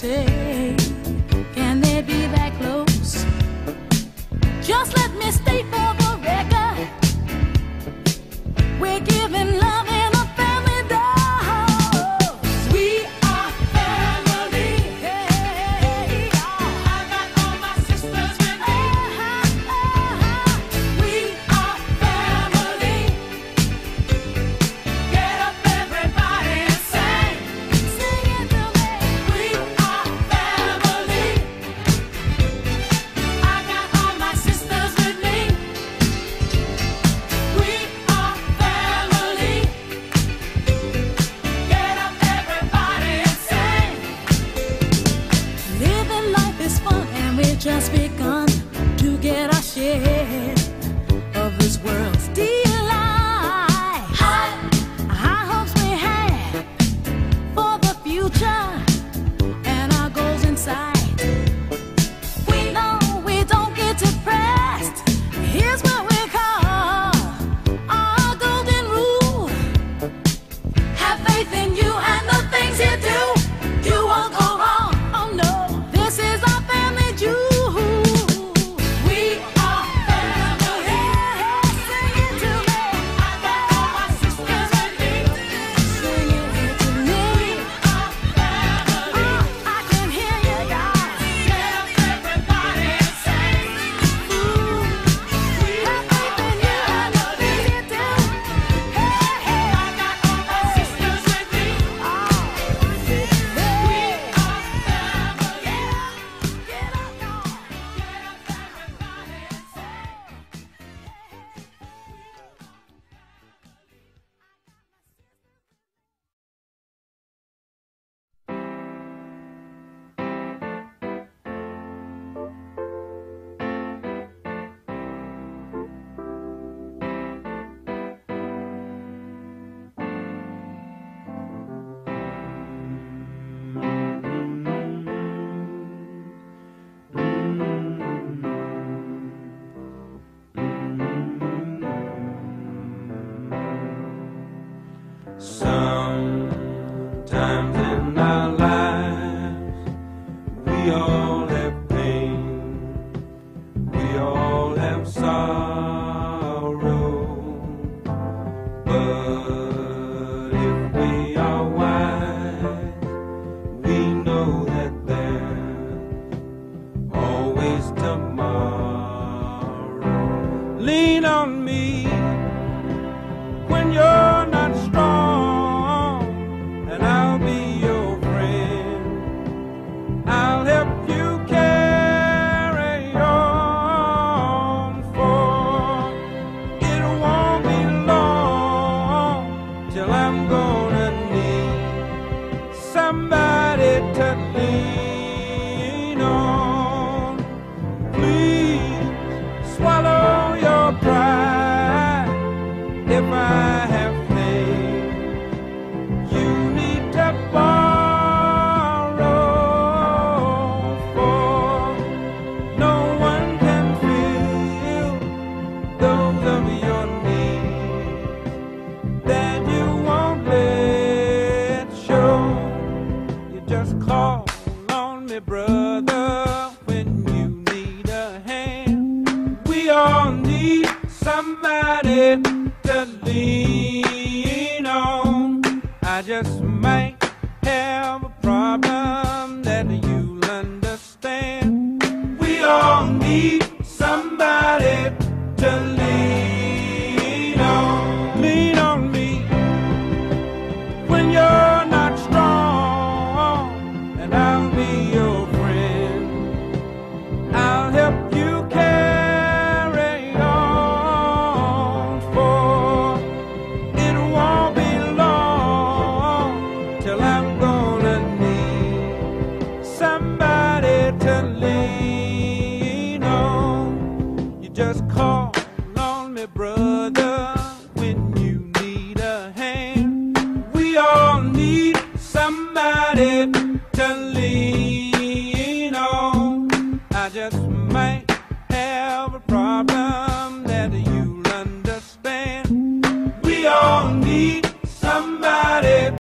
say Call on me, brother when you need a hand. We all need somebody to lean on. I just might have a problem that you'll understand. We all need somebody to